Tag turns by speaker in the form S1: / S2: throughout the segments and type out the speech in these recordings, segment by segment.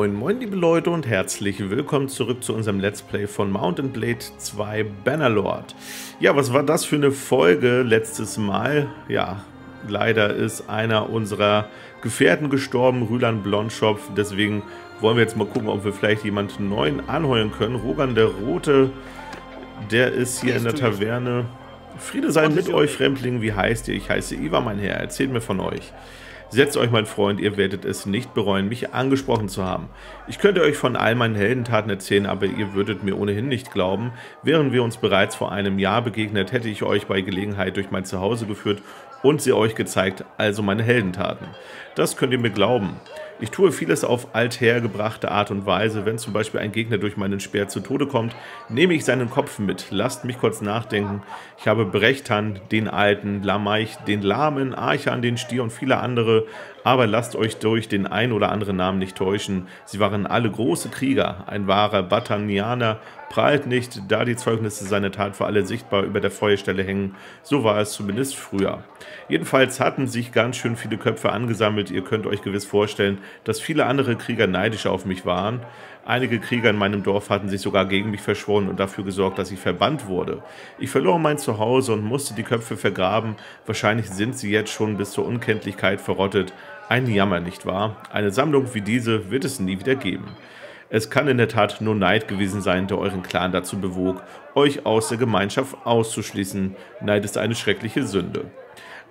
S1: Moin moin liebe Leute und herzlich willkommen zurück zu unserem Let's Play von Mountain Blade 2 Bannerlord. Ja, was war das für eine Folge letztes Mal? Ja, leider ist einer unserer Gefährten gestorben, Rülan Blondschopf. Deswegen wollen wir jetzt mal gucken, ob wir vielleicht jemanden neuen anheuern können. Rogan der Rote, der ist hier in der Taverne. Friede sei mit euch, Fremdling. Wie heißt ihr? Ich heiße Iva, mein Herr. Erzählt mir von euch. Setzt euch, mein Freund, ihr werdet es nicht bereuen, mich angesprochen zu haben. Ich könnte euch von all meinen Heldentaten erzählen, aber ihr würdet mir ohnehin nicht glauben. Wären wir uns bereits vor einem Jahr begegnet, hätte ich euch bei Gelegenheit durch mein Zuhause geführt und sie euch gezeigt, also meine Heldentaten. Das könnt ihr mir glauben. Ich tue vieles auf althergebrachte Art und Weise. Wenn zum Beispiel ein Gegner durch meinen Speer zu Tode kommt, nehme ich seinen Kopf mit. Lasst mich kurz nachdenken. Ich habe Brechtan, den Alten, Lameich, den Lahmen, Archan, den Stier und viele andere. Aber lasst euch durch den ein oder anderen Namen nicht täuschen. Sie waren alle große Krieger. Ein wahrer Batanianer prahlt nicht, da die Zeugnisse seiner Tat für alle sichtbar über der Feuerstelle hängen. So war es zumindest früher. Jedenfalls hatten sich ganz schön viele Köpfe angesammelt. Ihr könnt euch gewiss vorstellen, dass viele andere Krieger neidisch auf mich waren. Einige Krieger in meinem Dorf hatten sich sogar gegen mich verschworen und dafür gesorgt, dass ich verbannt wurde. Ich verlor mein Zuhause und musste die Köpfe vergraben. Wahrscheinlich sind sie jetzt schon bis zur Unkenntlichkeit verrottet. Ein Jammer, nicht wahr? Eine Sammlung wie diese wird es nie wieder geben. Es kann in der Tat nur Neid gewesen sein, der euren Clan dazu bewog, euch aus der Gemeinschaft auszuschließen. Neid ist eine schreckliche Sünde.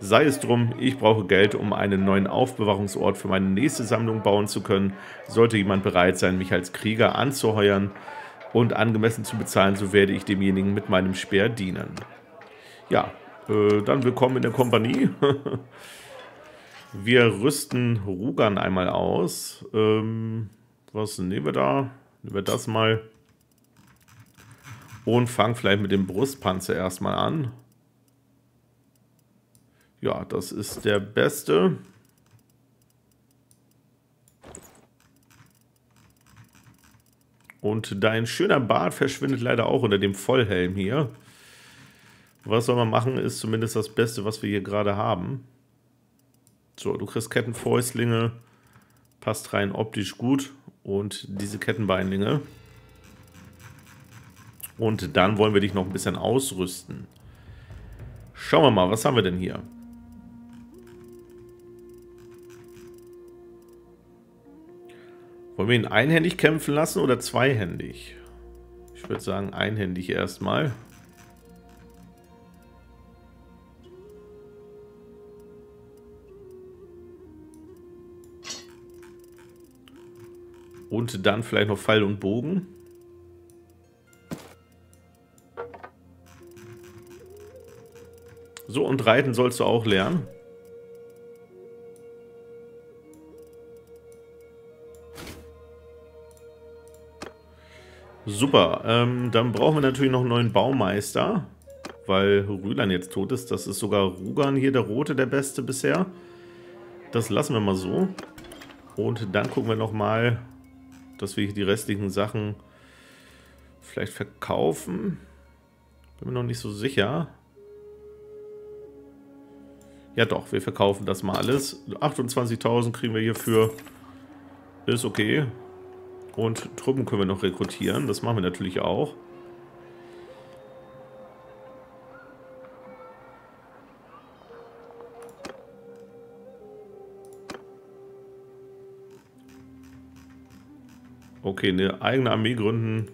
S1: Sei es drum, ich brauche Geld, um einen neuen Aufbewahrungsort für meine nächste Sammlung bauen zu können. Sollte jemand bereit sein, mich als Krieger anzuheuern und angemessen zu bezahlen, so werde ich demjenigen mit meinem Speer dienen. Ja, äh, dann willkommen in der Kompanie. wir rüsten Rugan einmal aus. Ähm, was nehmen wir da? Nehmen wir das mal. Und fangen vielleicht mit dem Brustpanzer erstmal an. Ja, das ist der beste. Und dein schöner Bart verschwindet leider auch unter dem Vollhelm hier. Was soll man machen, ist zumindest das Beste, was wir hier gerade haben. So, du kriegst Kettenfäustlinge. Passt rein optisch gut und diese Kettenbeinlinge. Und dann wollen wir dich noch ein bisschen ausrüsten. Schauen wir mal, was haben wir denn hier? Wollen wir ihn einhändig kämpfen lassen oder zweihändig? Ich würde sagen einhändig erstmal. Und dann vielleicht noch Pfeil und Bogen. So, und Reiten sollst du auch lernen. Super, ähm, dann brauchen wir natürlich noch einen neuen Baumeister, weil Rülan jetzt tot ist. Das ist sogar Rugan hier, der Rote, der Beste bisher. Das lassen wir mal so. Und dann gucken wir nochmal, dass wir hier die restlichen Sachen vielleicht verkaufen. Bin mir noch nicht so sicher. Ja doch, wir verkaufen das mal alles. 28.000 kriegen wir hierfür. Ist okay. Und Truppen können wir noch rekrutieren. Das machen wir natürlich auch. Okay, eine eigene Armee gründen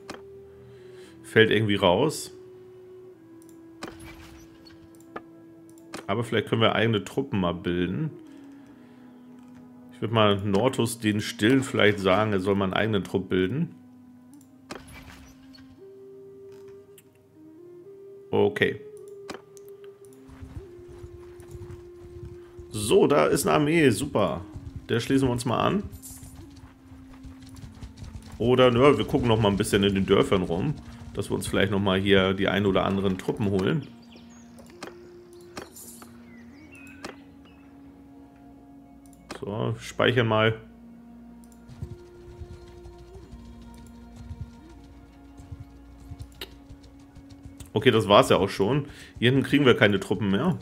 S1: fällt irgendwie raus. Aber vielleicht können wir eigene Truppen mal bilden. Ich würde mal Nortus den Stillen vielleicht sagen, er soll mal einen eigenen Trupp bilden. Okay. So, da ist eine Armee, super. Der schließen wir uns mal an. Oder, nö, wir gucken noch mal ein bisschen in den Dörfern rum, dass wir uns vielleicht noch mal hier die ein oder anderen Truppen holen. So, speichern mal. Okay, das war's ja auch schon. Hier hinten kriegen wir keine Truppen mehr.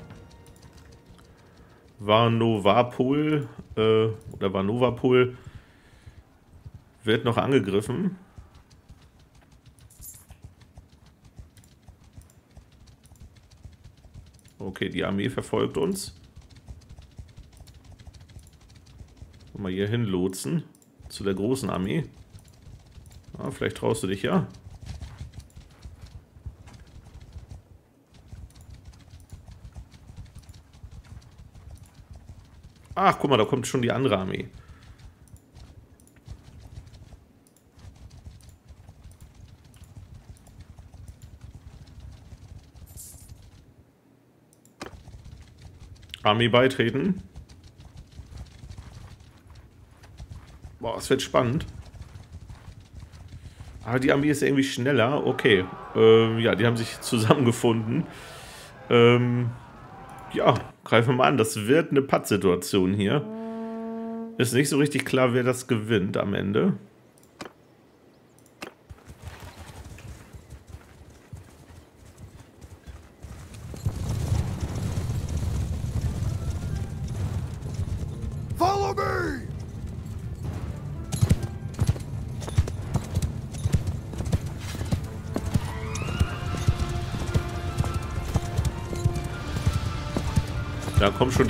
S1: Varnovapol äh, oder Varnovapol wird noch angegriffen. Okay, die Armee verfolgt uns. Mal hier hinlotsen. Zu der großen Armee. Ah, vielleicht traust du dich ja. Ach, guck mal, da kommt schon die andere Armee. Armee beitreten. Es wird spannend. Aber die Armee ist irgendwie schneller. Okay. Ähm, ja, die haben sich zusammengefunden. Ähm, ja, greifen wir mal an. Das wird eine Pattsituation hier. Ist nicht so richtig klar, wer das gewinnt am Ende.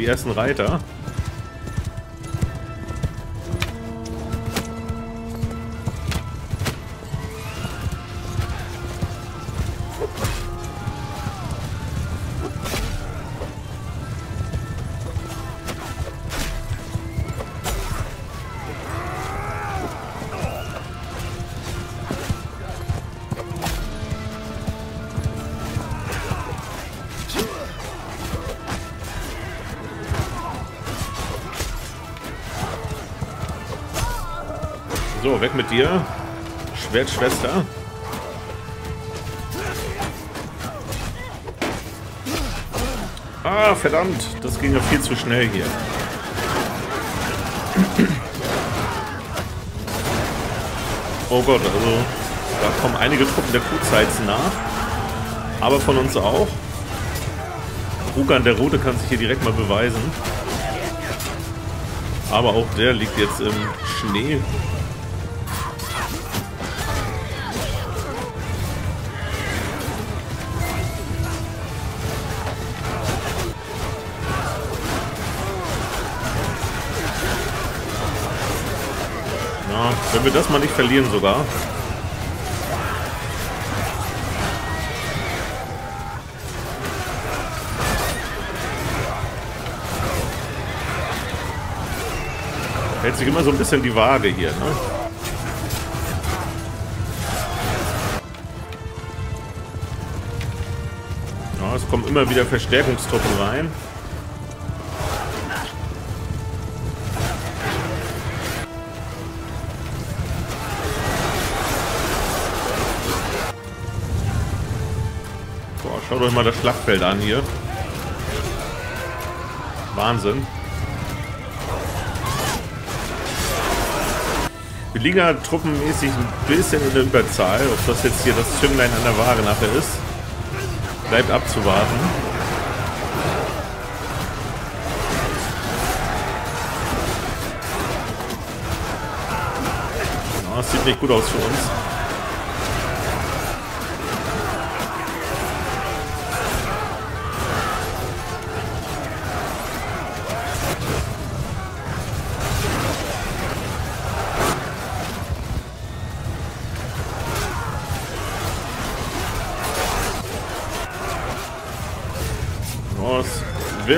S1: Die ersten Reiter. So, weg mit dir. Schwertschwester. Ah, verdammt. Das ging ja viel zu schnell hier. Oh Gott, also da kommen einige Truppen der Kuhzeits nach. Aber von uns auch. Rugan der Rote kann sich hier direkt mal beweisen. Aber auch der liegt jetzt im Schnee. Wir das mal nicht verlieren sogar. Hält sich immer so ein bisschen die Waage hier, ne? Ja, es kommen immer wieder Verstärkungstruppen rein. Euch mal das Schlachtfeld an hier. Wahnsinn. Wir liegen ja truppenmäßig ein bisschen in der Überzahl. Ob das jetzt hier das Zünglein an der Ware nachher ist, bleibt abzuwarten. Oh, das sieht nicht gut aus für uns.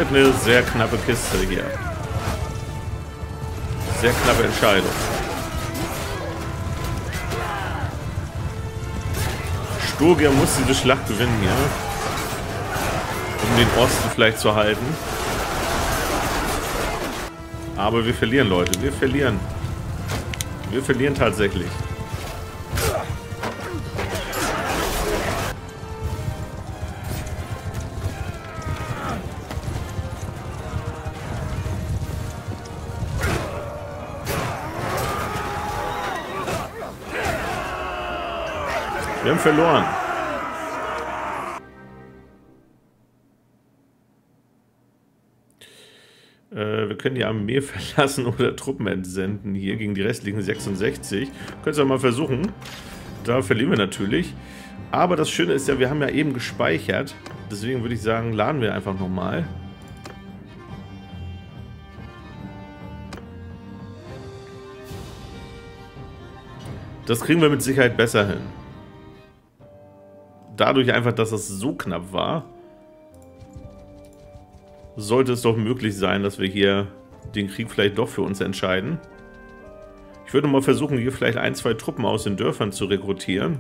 S1: Eine sehr knappe Kiste hier. Sehr knappe Entscheidung. Sturgia muss diese Schlacht gewinnen hier. Um den Osten vielleicht zu halten. Aber wir verlieren, Leute. Wir verlieren. Wir verlieren tatsächlich. Haben verloren. Äh, wir können die Armee verlassen oder Truppen entsenden hier gegen die restlichen 66. Könnt ihr mal versuchen. Da verlieren wir natürlich. Aber das Schöne ist ja, wir haben ja eben gespeichert. Deswegen würde ich sagen, laden wir einfach nochmal. Das kriegen wir mit Sicherheit besser hin. Dadurch einfach, dass es so knapp war, sollte es doch möglich sein, dass wir hier den Krieg vielleicht doch für uns entscheiden. Ich würde mal versuchen, hier vielleicht ein, zwei Truppen aus den Dörfern zu rekrutieren.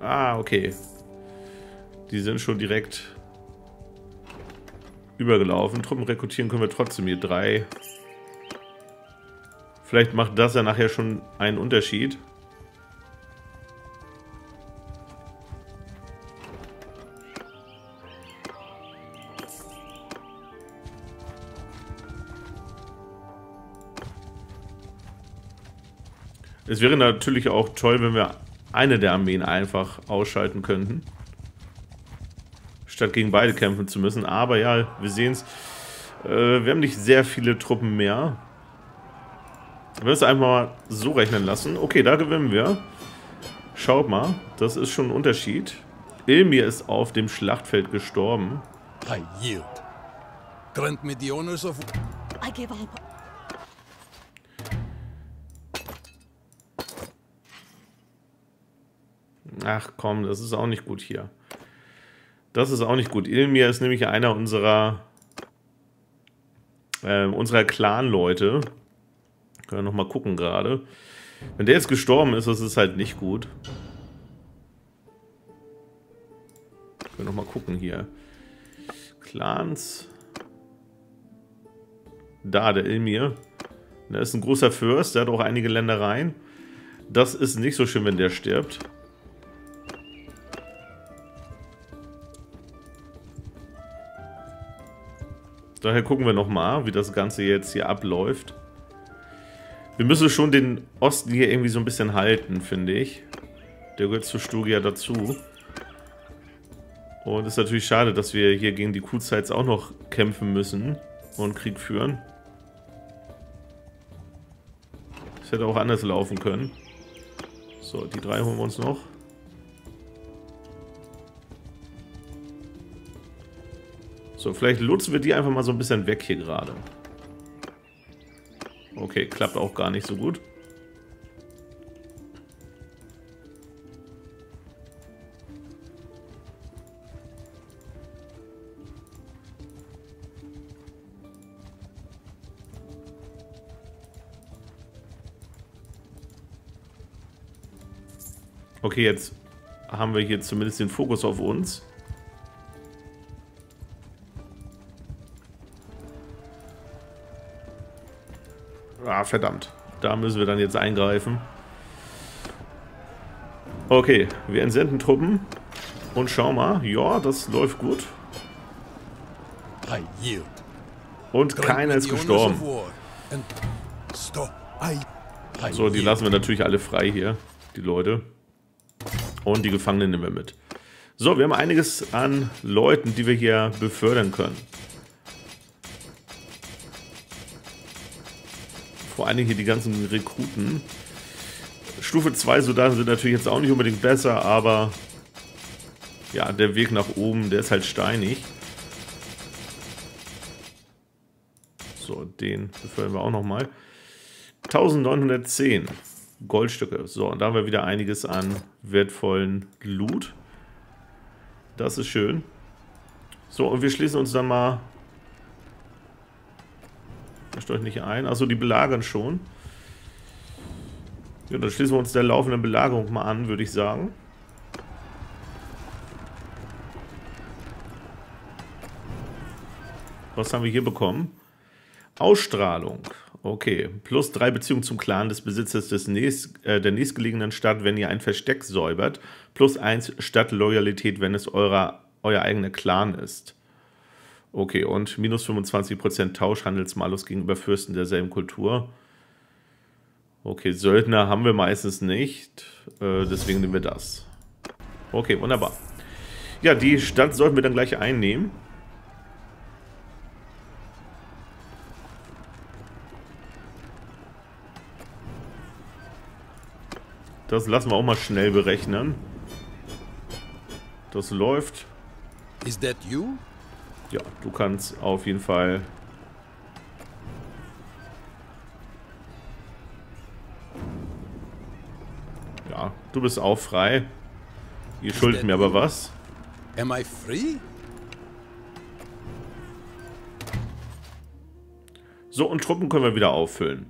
S1: Ah, okay. Die sind schon direkt übergelaufen. Truppen rekrutieren können wir trotzdem hier drei. Vielleicht macht das ja nachher schon einen Unterschied. Es wäre natürlich auch toll, wenn wir eine der Armeen einfach ausschalten könnten. Statt gegen beide kämpfen zu müssen. Aber ja, wir sehen es. Äh, wir haben nicht sehr viele Truppen mehr. Wir es einfach mal so rechnen lassen. Okay, da gewinnen wir. Schaut mal, das ist schon ein Unterschied. Ilmir ist auf dem Schlachtfeld gestorben. I yield. Grant me the honors of... I give up. Ach komm, das ist auch nicht gut hier. Das ist auch nicht gut. Ilmir ist nämlich einer unserer äh, unserer Clan-Leute. Können wir nochmal gucken gerade. Wenn der jetzt gestorben ist, das ist halt nicht gut. Können wir nochmal gucken hier. Clans. Da, der Ilmir. Der ist ein großer Fürst, der hat auch einige Ländereien. Das ist nicht so schön, wenn der stirbt. Daher gucken wir nochmal, wie das Ganze jetzt hier abläuft. Wir müssen schon den Osten hier irgendwie so ein bisschen halten, finde ich. Der gehört zu Stugia dazu. Und es ist natürlich schade, dass wir hier gegen die Q-Sites auch noch kämpfen müssen und Krieg führen. Das hätte auch anders laufen können. So, die drei holen wir uns noch. So, vielleicht lutschen wir die einfach mal so ein bisschen weg hier gerade. Okay, klappt auch gar nicht so gut. Okay, jetzt haben wir hier zumindest den Fokus auf uns. Ah, verdammt. Da müssen wir dann jetzt eingreifen. Okay, wir entsenden Truppen. Und schau mal, ja, das läuft gut. Und keiner ist gestorben. So, die lassen wir natürlich alle frei hier, die Leute. Und die Gefangenen nehmen wir mit. So, wir haben einiges an Leuten, die wir hier befördern können. Vor allen Dingen hier die ganzen Rekruten. Stufe 2 Soldaten sind natürlich jetzt auch nicht unbedingt besser, aber ja, der Weg nach oben, der ist halt steinig. So, den befördern wir auch nochmal. 1910 Goldstücke. So, und da haben wir wieder einiges an wertvollen Loot. Das ist schön. So, und wir schließen uns dann mal Mischt euch nicht ein. Achso, die belagern schon. Ja, dann schließen wir uns der laufenden Belagerung mal an, würde ich sagen. Was haben wir hier bekommen? Ausstrahlung. Okay. Plus drei Beziehungen zum Clan des Besitzers des nächst, äh, der nächstgelegenen Stadt, wenn ihr ein Versteck säubert. Plus eins Stadtloyalität, wenn es eurer, euer eigener Clan ist. Okay, und minus 25% Tauschhandelsmalus gegenüber Fürsten derselben Kultur. Okay, Söldner haben wir meistens nicht. Äh, deswegen nehmen wir das. Okay, wunderbar. Ja, die Stadt sollten wir dann gleich einnehmen. Das lassen wir auch mal schnell berechnen. Das läuft.
S2: Is that you?
S1: Ja, du kannst auf jeden Fall Ja, du bist auch frei. Ihr schuldet mir aber was.
S2: Am I free?
S1: So, und Truppen können wir wieder auffüllen.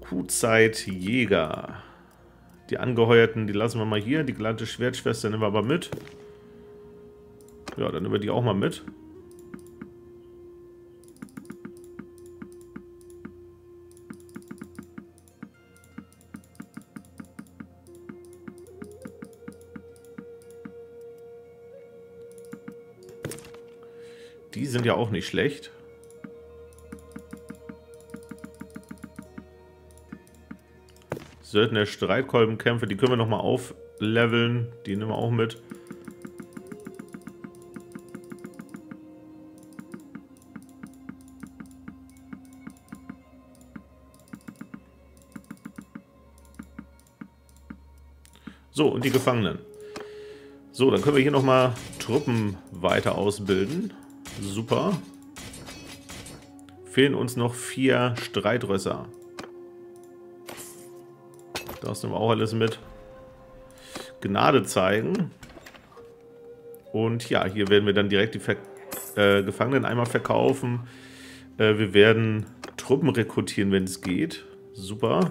S1: Kuhzeit Jäger. Die Angeheuerten, die lassen wir mal hier. Die glatte Schwertschwester nehmen wir aber mit. Ja, dann nehmen wir die auch mal mit. Die sind ja auch nicht schlecht. Söldner Streitkolbenkämpfe, die können wir nochmal aufleveln. Die nehmen wir auch mit. Und die Gefangenen. So, dann können wir hier nochmal Truppen weiter ausbilden. Super. Fehlen uns noch vier Streitrösser. Das nehmen wir auch alles mit. Gnade zeigen. Und ja, hier werden wir dann direkt die Ver äh, Gefangenen einmal verkaufen. Äh, wir werden Truppen rekrutieren, wenn es geht. Super.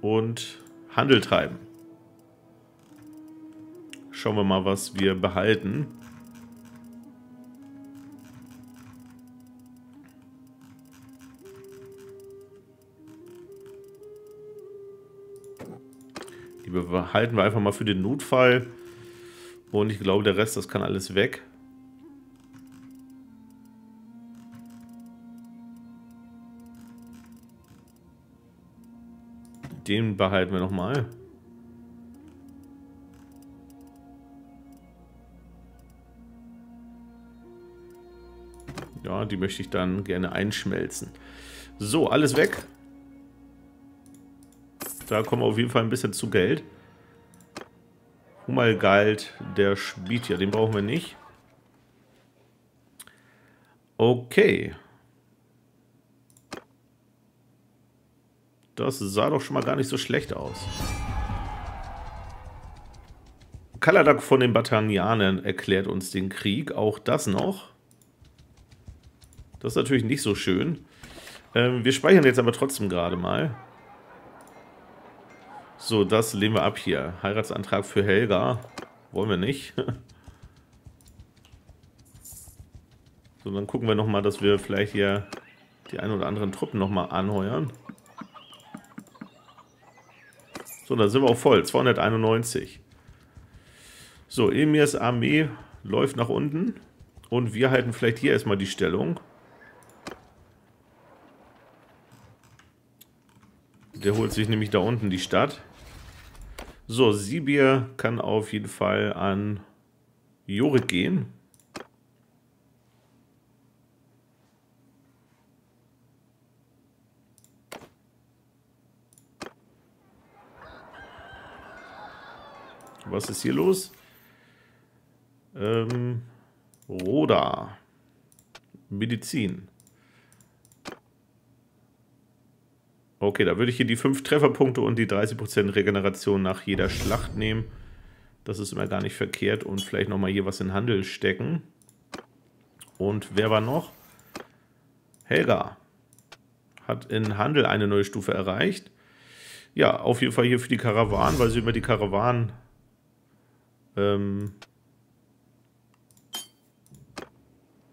S1: Und Handel treiben. Schauen wir mal, was wir behalten. Die behalten wir einfach mal für den Notfall. Und ich glaube, der Rest, das kann alles weg. Den behalten wir nochmal. mal. Ja, die möchte ich dann gerne einschmelzen. So, alles weg. Da kommen wir auf jeden Fall ein bisschen zu Geld. Humalgalt, der Schmied, ja, den brauchen wir nicht. Okay. Das sah doch schon mal gar nicht so schlecht aus. Kaladak von den Batanianern erklärt uns den Krieg. Auch das noch. Das ist natürlich nicht so schön. Ähm, wir speichern jetzt aber trotzdem gerade mal. So, das lehnen wir ab hier. Heiratsantrag für Helga. Wollen wir nicht. so, dann gucken wir nochmal, dass wir vielleicht hier die ein oder anderen Truppen nochmal anheuern. So, da sind wir auch voll. 291. So, Emirs Armee läuft nach unten. Und wir halten vielleicht hier erstmal die Stellung. Der holt sich nämlich da unten die Stadt. So, Sibir kann auf jeden Fall an Jorik gehen. Was ist hier los? Ähm, Roda. Medizin. Okay, da würde ich hier die 5 Trefferpunkte und die 30% Regeneration nach jeder Schlacht nehmen. Das ist immer gar nicht verkehrt. Und vielleicht nochmal hier was in Handel stecken. Und wer war noch? Helga. Hat in Handel eine neue Stufe erreicht. Ja, auf jeden Fall hier für die Karawanen, weil sie immer die Karawanen ähm,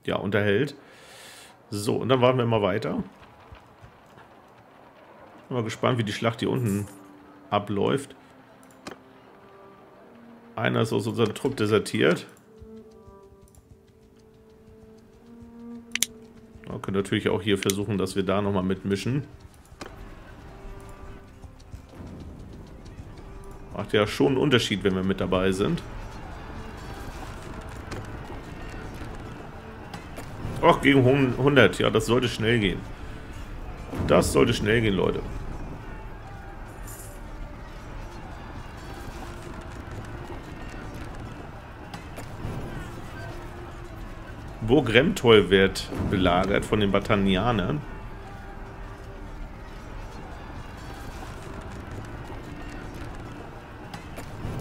S1: ja, unterhält. So, und dann warten wir mal weiter. Bin mal gespannt, wie die Schlacht hier unten abläuft. Einer ist aus unserem Trupp desertiert. Wir können natürlich auch hier versuchen, dass wir da nochmal mitmischen. Ja schon einen Unterschied, wenn wir mit dabei sind. Ach, gegen 100. Ja, das sollte schnell gehen. Das sollte schnell gehen, Leute. Burg Remtol wird belagert von den Batanianern.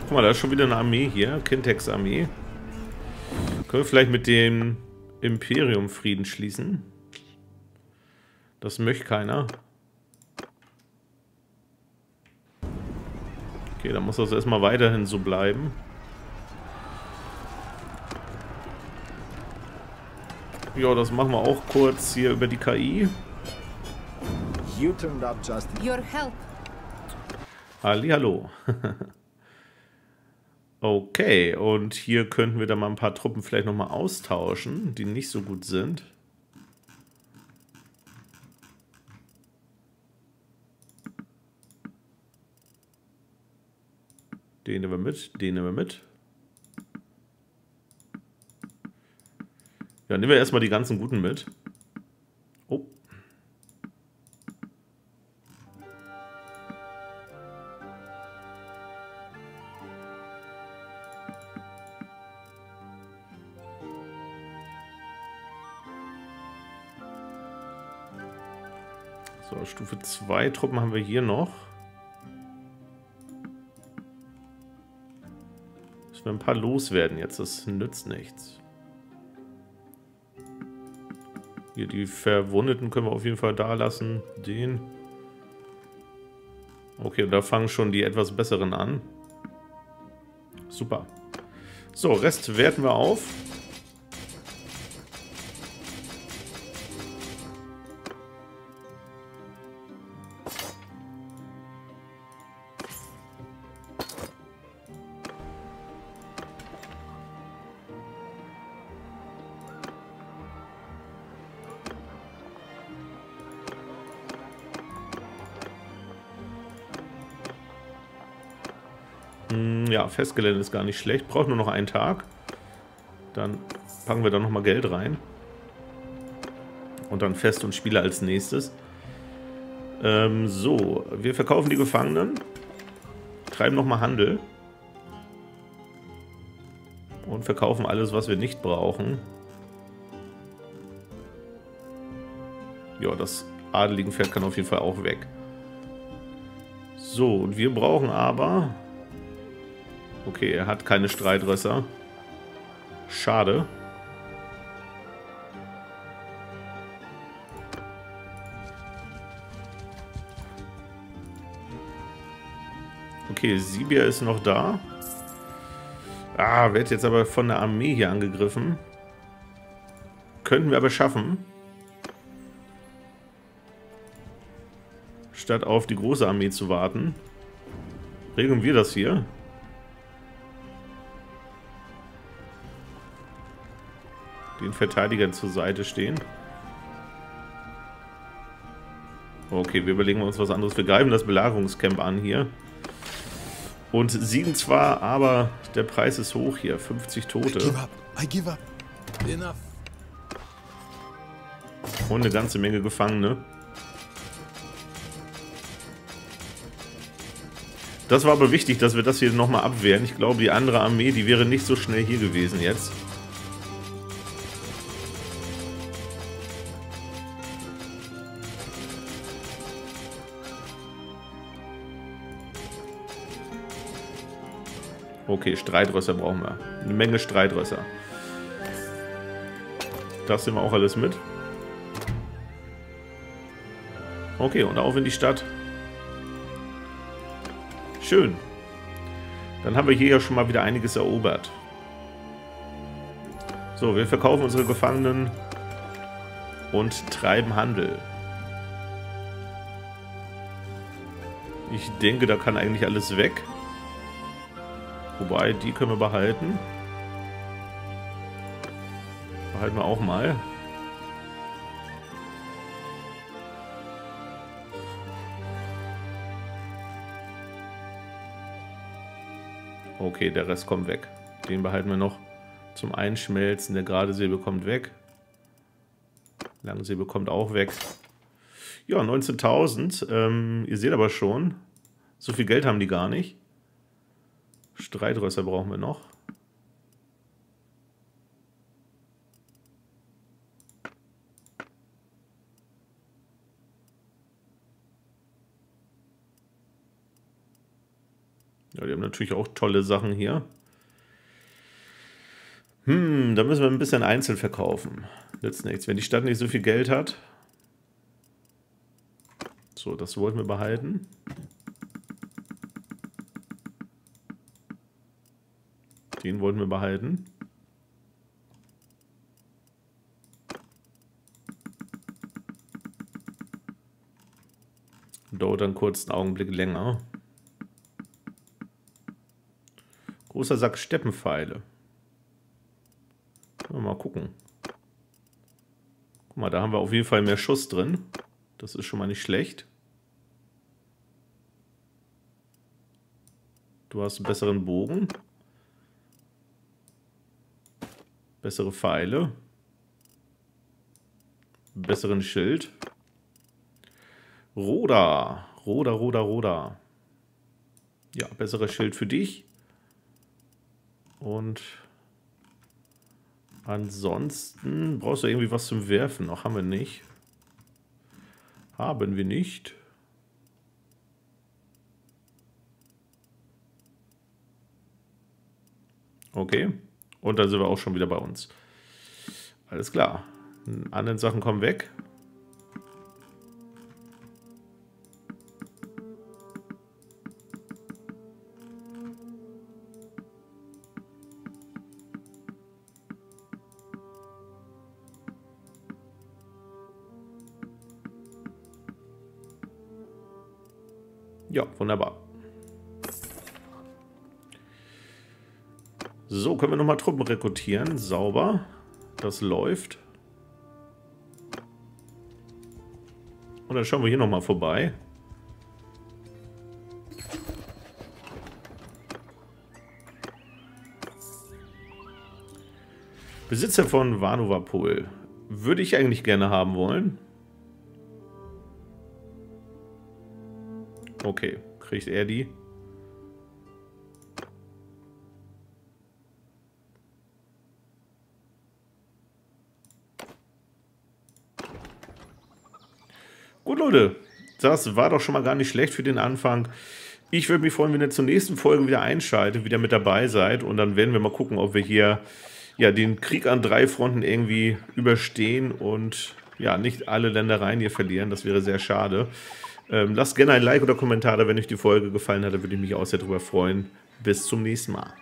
S1: Guck mal, da ist schon wieder eine Armee hier. Kintex Armee. Können wir vielleicht mit dem Imperium Frieden schließen? Das möchte keiner. Okay, dann muss das erstmal weiterhin so bleiben. Ja, das machen wir auch kurz hier über die KI. You turned up just Your help. Hallo. okay, und hier könnten wir dann mal ein paar Truppen vielleicht nochmal austauschen, die nicht so gut sind. Den nehmen wir mit, den nehmen wir mit. Ja, nehmen wir erstmal die ganzen guten mit. 2 Truppen haben wir hier noch. Müssen wir ein paar loswerden jetzt, das nützt nichts. Hier die Verwundeten können wir auf jeden Fall da lassen. Den. Okay, da fangen schon die etwas besseren an. Super. So, Rest werten wir auf. Ja, Festgelände ist gar nicht schlecht. Braucht nur noch einen Tag. Dann packen wir da nochmal Geld rein. Und dann Fest und Spiele als nächstes. Ähm, so, wir verkaufen die Gefangenen. Treiben nochmal Handel. Und verkaufen alles, was wir nicht brauchen. Ja, das Adeligenpferd kann auf jeden Fall auch weg. So, und wir brauchen aber Okay, er hat keine Streitrösser. Schade. Okay, Sibir ist noch da. Ah, wird jetzt aber von der Armee hier angegriffen. Könnten wir aber schaffen. Statt auf die große Armee zu warten. Regeln wir das hier. Verteidigern zur Seite stehen. Okay, wir überlegen uns was anderes. Wir greifen das Belagerungscamp an hier. Und siegen zwar, aber der Preis ist hoch hier. 50 Tote. I give up. I give up. Enough. Und eine ganze Menge Gefangene. Das war aber wichtig, dass wir das hier nochmal abwehren. Ich glaube, die andere Armee, die wäre nicht so schnell hier gewesen jetzt. Okay, Streitrösser brauchen wir. Eine Menge Streitrösser. Das nehmen wir auch alles mit. Okay, und auf in die Stadt. Schön. Dann haben wir hier ja schon mal wieder einiges erobert. So, wir verkaufen unsere Gefangenen und treiben Handel. Ich denke, da kann eigentlich alles weg. Wobei, die können wir behalten. Behalten wir auch mal. Okay, der Rest kommt weg. Den behalten wir noch zum Einschmelzen. Der gerade Säbel kommt weg. Lange Säbel kommt auch weg. Ja, 19.000. Ähm, ihr seht aber schon, so viel Geld haben die gar nicht. Streitrösser brauchen wir noch. Ja, die haben natürlich auch tolle Sachen hier. Hm, da müssen wir ein bisschen einzeln verkaufen. Nützt nichts. Wenn die Stadt nicht so viel Geld hat. So, das wollten wir behalten. Den wollten wir behalten. Dauert dann kurz einen Augenblick länger. Großer Sack Steppenpfeile. Mal gucken. Guck mal, da haben wir auf jeden Fall mehr Schuss drin. Das ist schon mal nicht schlecht. Du hast einen besseren Bogen. Bessere Pfeile. Besseren Schild. Roda. Roda, Roda, Roda. Ja, besseres Schild für dich. Und ansonsten brauchst du irgendwie was zum Werfen. Noch haben wir nicht. Haben wir nicht. Okay. Und dann sind wir auch schon wieder bei uns. Alles klar. Anderen Sachen kommen weg. Rekrutieren. Sauber. Das läuft. Und dann schauen wir hier nochmal vorbei. Besitzer von Vanovapol. Würde ich eigentlich gerne haben wollen. Okay, kriegt er die? Gut, Leute, das war doch schon mal gar nicht schlecht für den Anfang. Ich würde mich freuen, wenn ihr zur nächsten Folge wieder einschaltet, wieder mit dabei seid. Und dann werden wir mal gucken, ob wir hier ja, den Krieg an drei Fronten irgendwie überstehen und ja, nicht alle Ländereien hier verlieren. Das wäre sehr schade. Ähm, lasst gerne ein Like oder Kommentar da, wenn euch die Folge gefallen hat. Da würde ich mich auch sehr darüber freuen. Bis zum nächsten Mal.